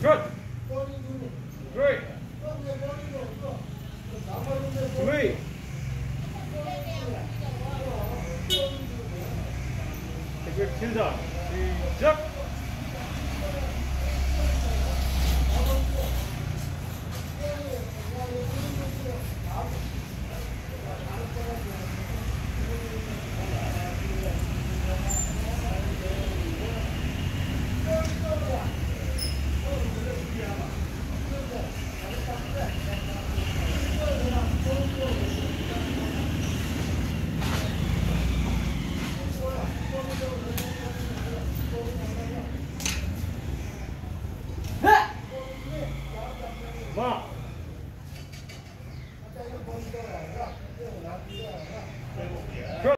Good. Three. 대결 팀장 시작. 啊